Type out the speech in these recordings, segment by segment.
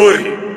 Procure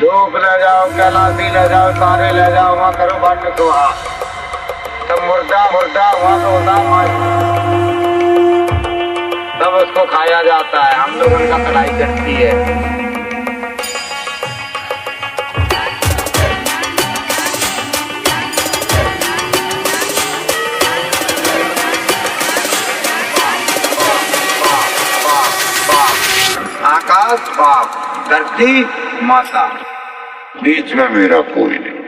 धूप ले जाओ, कैलाशी ले जाओ, तारे ले जाओ, वहाँ करो भंड दुआ तब मुर्दा मुर्दा, वहाँ तो मार। तब उसको खाया जाता है। हम लोग उनका कढ़ाई करती है। आकाश, बाप, धरती माता। बीच में मेरा कोई नहीं।